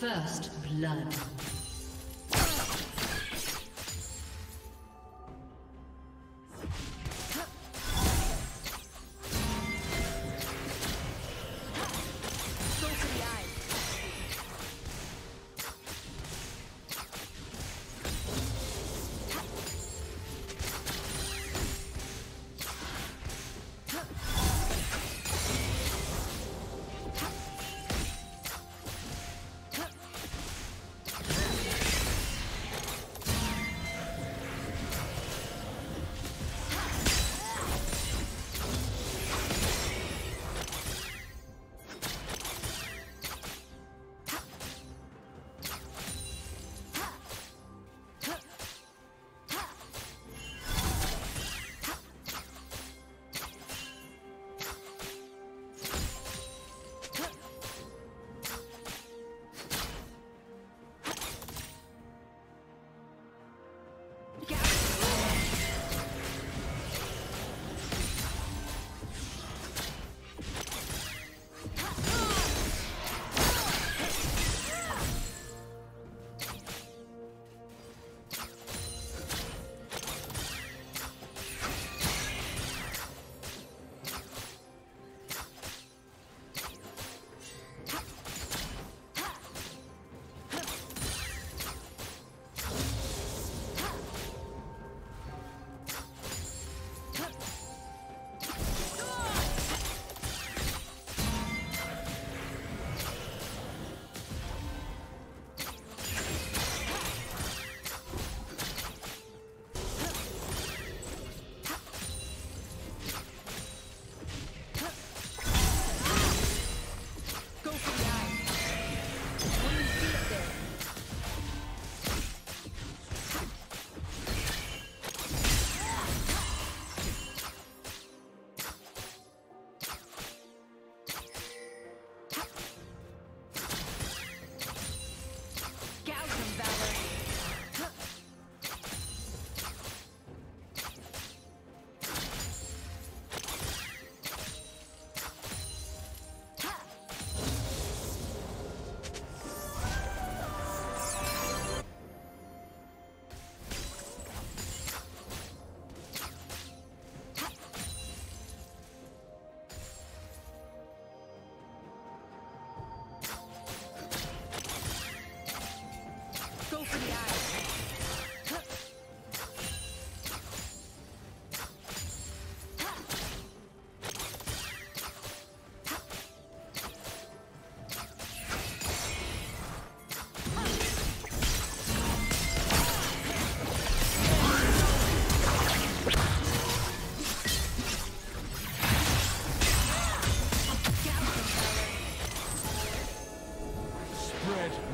First blood.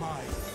mine.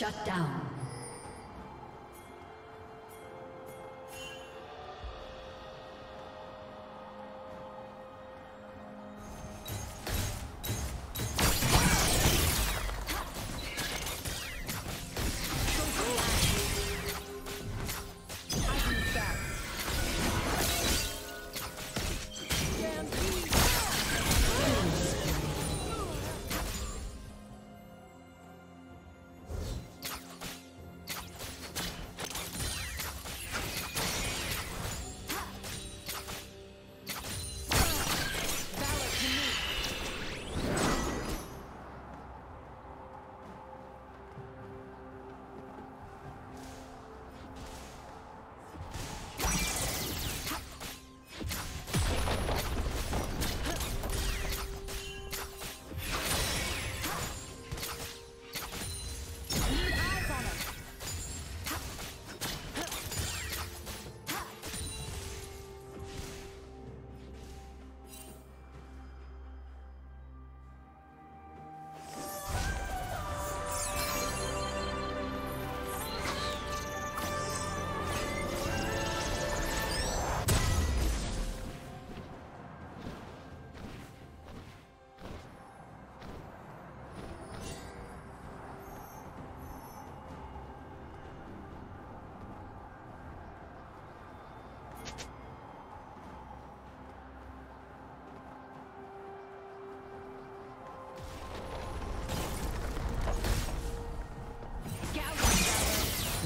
Shut down.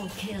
double kill.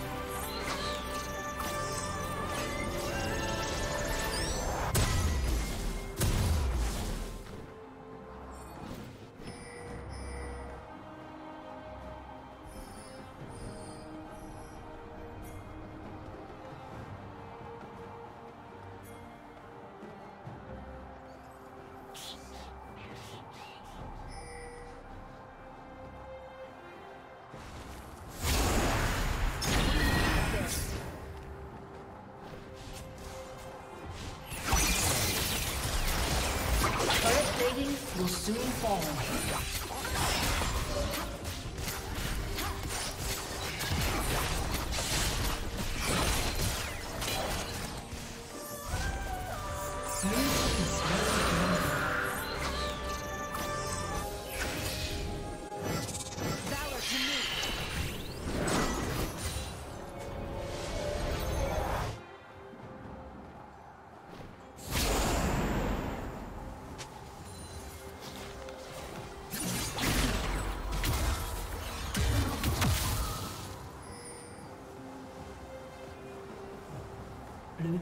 Will soon fall.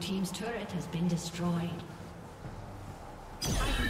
Team's turret has been destroyed. spree.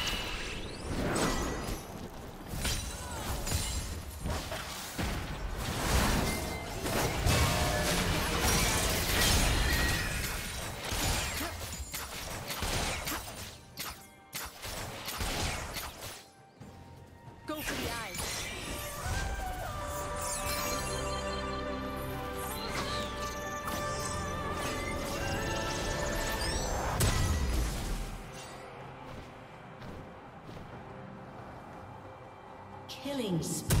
Killing spree.